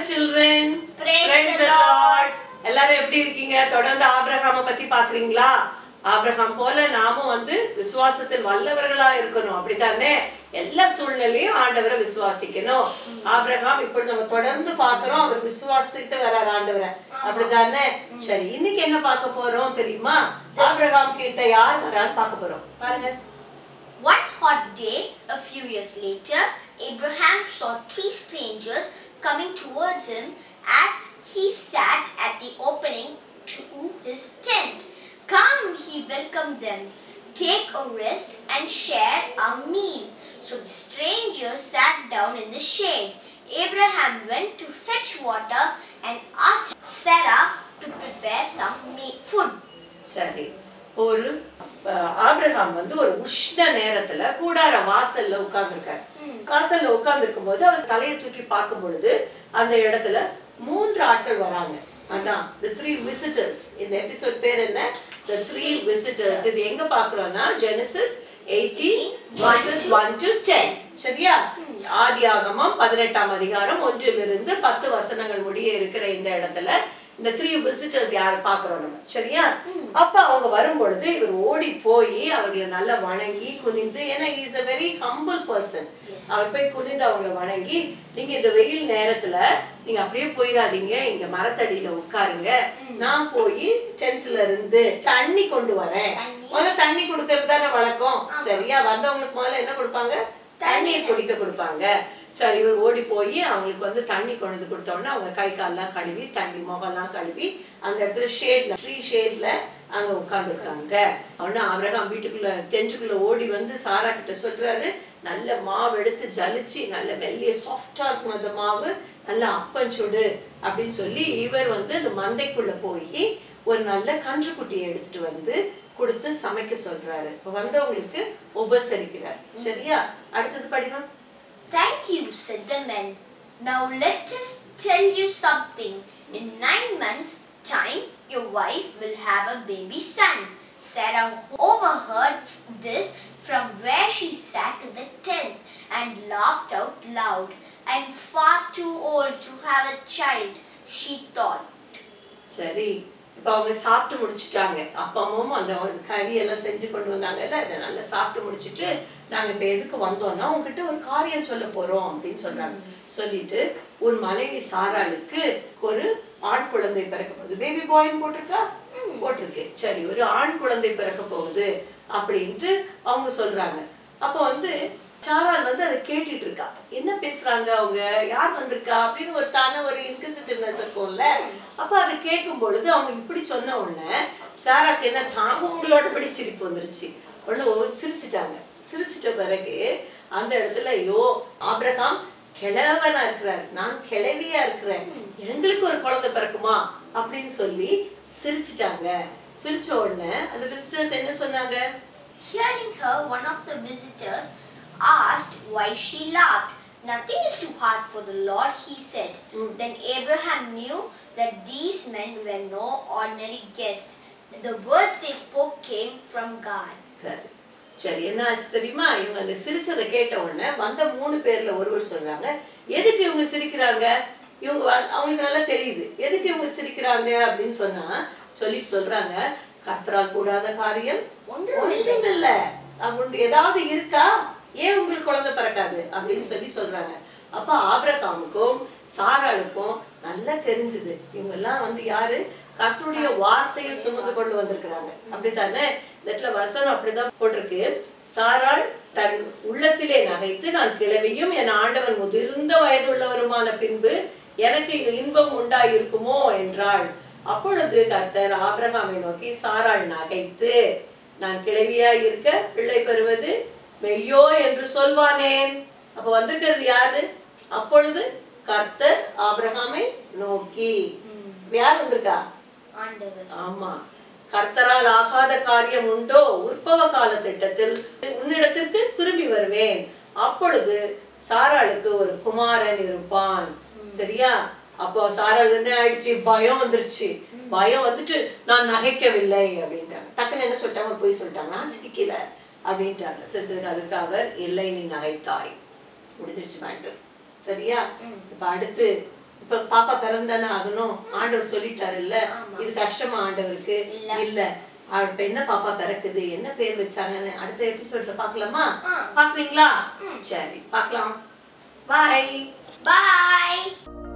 Dear children, praise the Lord. எல்லாரும் எப்படி இருக்கீங்க? தொடர்ந்து ஆபிரகாம பத்தி பாக்குறீங்களா? ஆபிரகாம் போல நாமும் வந்து விசுவாசத்தில் வல்லவர்களா இருக்கணும். அப்படித்தானே? எல்லா சூழ்நிலையும் ஆண்டவரை விசுவாசிக்கணும். ஆபிரகாம் இப்பொழுது நம்ம தொடர்ந்து பாக்குறோம். அவர் விசுவாசித்துட்டு வர்றார் ஆண்டவரை. அப்படித்தானே? சரி இன்னைக்கு என்ன பார்க்க போறோம் தெரியுமா? ஆபிரகாம் கிட்ட யார் வரான்னு பார்க்க போறோம். பாருங்க. One hot day, a few years later, Abraham saw three strangers coming towards him as he sat at the opening to his tent. Come, he welcomed them. Take a rest and share our meal. So the strangers sat down in the shade. Abraham went to fetch water and asked Sarah to prepare some meat food. சரி ஒரு அஹ், Abraham வந்து ஒரு உஷ்ண நேரத்துல கூடார வாசல்ல உட்கார்ந்துருக்காரு வாசல்ல உட்கார்ந்துருக்கும் போது அவர் தலையை தூக்கி பார்க்கும் பொழுது அந்த இடத்துல மூன்று ஆட்கள் வராங்க. அதான் the த்ரீ விசிட்டர்ஸ் இந்த எபிசோட் பேர் என்ன? த த்ரீ விசிட்டர்ஸ் இது எங்க பாக்குறோம்னா ஜெனசிஸ் 18 வர்சஸ் 1 டு 10 சரியா? ஆதியாகமம் பதினெட்டாம் அதிகாரம் ஒன்றிலிருந்து பத்து வசனங்கள் முடிய இருக்கிற இந்த இடத்துல இந்த த்ரீ விசிட்டர்ஸ் யார் பாக்குறோம் நம்ம சரியா அப்ப அவங்க வரும்பொழுது இவர் ஓடி போய் அவர்களை நல்லா வணங்கி குனிந்து ஏன்னா is a very humble person அவர் போய் குனிந்து அவங்களை வணங்கி நீங்க இந்த வெயில் நேரத்துல நீங்க அப்படியே போயிடாதீங்க இங்க மரத்தடியில உட்காருங்க. நான் போய் டென்ட்ல இருந்து தண்ணி கொண்டு வரேன். முதல்ல தண்ணி கொடுக்கறது தானே வழக்கம். சரியா? வந்தவங்களுக்கு முதல்ல என்ன கொடுப்பாங்க? தண்ணியை குடிக்க கொடுப்பாங்க. சரி இவர் ஓடி போய் அவங்களுக்கு வந்து தண்ணி கொண்டு வந்து கொடுத்த உடனே அவங்க கை கால்லாம் கழுவி தண்ணி முகம்லாம் கழுவி அந்த இடத்துல ஷேட்ல ட்ரீ ஷேட்ல அங்க உட்கார்ந்துருக்காங்க. உடனே ஆபிரகாம் வீட்டுக்குள்ள டென்ட்டுக்குள்ள ஓடி வந்து சாரா கிட்ட சொல்றாரு நல்ல மாவு எடுத்து ஜலிச்சு நல்ல மெல்லிய சாஃப்டா இருக்கும் அந்த மாவு நல்ல அப்பஞ்சுடு அப்படின்னு சொல்லி இவர் வந்து அந்த மந்தைக்குள்ள போய் ஒரு நல்ல கன்றுக்குட்டியை எடுத்துட்டு வந்து கொடுத்து சமைக்க சொல்றாரு. இப்ப வந்தவங்களுக்கு உபசரிக்கிறார். சரியா? அடுத்தது படிமா Thank you, said the man. Now let us tell you something. In nine months' time, your wife will have a baby son. Sarah overheard this from where she sat in the tent and laughed out loud. I'm far too old to have a child, she thought. சரி இப்ப அவங்க சாப்பிட்டு முடிச்சிட்டாங்க. அப்பமும் அந்த கறி எல்லாம் செஞ்சு கொண்டு வந்தாங்கல்ல அதை நல்லா சாப்பிட்டு முடிச்சிட்டு நாங்க இப்ப எதுக்கு வந்தோம்னா உங்ககிட்ட ஒரு காரியம் சொல்ல போறோம் அப்படின்னு சொல்றாங்க. சொல்லிட்டு உன் மனைவி சாராளுக்கு ஒரு ஆண் குழந்தை பிறக்க போகுது. பேபி பாய்னு போட்டிருக்கா? போட்டிருக்கு. சரி ஒரு ஆண் குழந்தை பிறக்க போகுது அப்படின்ட்டு அவங்க சொல்றாங்க. அப்ப வந்து சாரால் வந்து அதை கேட்டுட்டு இருக்கா. என்ன பேசுறாங்க அவங்க? யார் வந்திருக்கா? அப்படின்னு ஒரு தானே ஒரு இன்கசிட்டிவ்னஸ் இருக்கும்ல. அப்ப அதை கேட்கும் பொழுது அவங்க இப்படி சொன்ன உடனே சாராக்கு என்ன தாங்க உங்களோட படி சிரிப்பு வந்துருச்சு உடனே சிரிச்சிட்டாங்க. சிரிச்சிட்ட பிறகு அந்த இடத்துல ஐயோ ஆபிரகாம் கிழவனா இருக்கிறார். நான் கிழவியா இருக்கிறேன். எங்களுக்கு ஒரு குழந்தை பிறக்குமா? அப்படின்னு சொல்லி சிரிச்சிட்டாங்க. சிரிச்ச உடனே அந்த விசிட்டர்ஸ் என்ன சொன்னாங்க? Hearing her, one of the visitors asked why she laughed. Nothing is too hard for the Lord, he said. Then Abraham knew that these men were no ordinary guests. The words they spoke came from God. சரி. என்ன ஆச்சு தெரியுமா இவங்க அந்த சிரிச்சதை கேட்ட உடனே வந்த மூணு பேர்ல ஒருவர் சொல்றாங்க எதுக்கு இவங்க சிரிக்கிறாங்க இவங்க அவங்களுக்கு நல்லா தெரியுது எதுக்கு இவங்க சிரிக்கிறாங்க அப்படின்னு சொன்னா சொல்லிட்டு சொல்றாங்க கர்த்தரால் கூடாத காரியம் ஒன்றும் இல்ல ஏதாவது இருக்கா ஏன் உங்களுக்கு குழந்தை பிறக்காது? அப்படின்னு சொல்லி சொல்றாங்க. அப்ப ஆபிரகாமுக்கும் சாராளுக்கும் நல்லா தெரிஞ்சது. இவங்க எல்லாம் வந்து யாரு? கர்த்தருடைய வார்த்தையை சுமந்து கொண்டு வந்திருக்கிறாங்க. அப்படித்தானே? இந்த இடத்துல வசனம் அப்படிதான் போட்டிருக்கு. சாராள் தன் உள்ளத்திலே நகைத்து நான் கிழவியும் என் ஆண்டவர் முதிர்ந்த வயதுள்ளவருமான பின்பு எனக்கு இன்பம் உண்டாயிருக்குமோ? என்றாள். அப்பொழுது கர்த்தர் ஆபிரகாமை நோக்கி சாராள் நகைத்து நான் கிழவியா இருக்க பிள்ளை பெறுவது மெய்யோ என்று சொல்வானேன். அப்ப வந்திருக்கிறது யாரு? அப்பொழுது கர்த்தர் ஆபிரகாமை நோக்கி. யார் வந்திருக்கா? ஆமா. கர்த்தரால் ஆகாத காரியம் உண்டோ? உற்பவ கால திட்டத்தில் உன்னிடத்திற்கு திரும்பி வருவேன். அப்பொழுது சாராளுக்கு ஒரு குமாரன் இருப்பான். சரியா? அப்போ சாராள் என்ன ஆயிடுச்சு? பயம் வந்துருச்சு. பயம் வந்துட்டு நான் நகைக்கவில்லை அப்படின்ட்டாங்க. டக்குன்னு என்ன சொல்லிட்டாங்க? போய் சொல்லிட்டாங்க. நான் சிரிக்கல அப்படின்ட்டாங்க. சரி சரி அதுக்கு அவர் இல்லை நீ நகைத்தாய். முடிஞ்சிருச்சு மேட்டு சரியா? இப்ப அடுத்து இப்ப பாப்பா பிறந்தானே ஆகணும். ஆண்டவர் சொல்லிட்டாரு இல்ல. இது கஷ்டமா ஆண்டவருக்கு? இல்ல. இப்ப என்ன பாப்பா பிறக்குது? என்ன பேர் வச்சாங்கன்னு அடுத்த எபிசோட்ல பாக்கலாமா. பாக்குறீங்களா. சரி பார்க்கலாம் பாய் Bye.